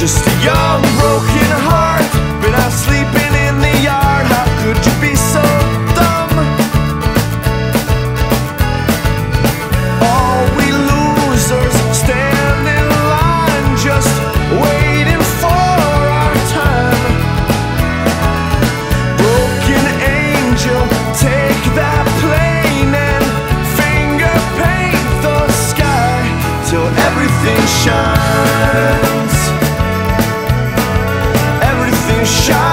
Just a young broken heart. But I'm sleeping in the yard. How could you be so dumb? All we losers stand in line Just waiting for our time Broken angel, take that plane And finger paint the sky Till everything shines shine.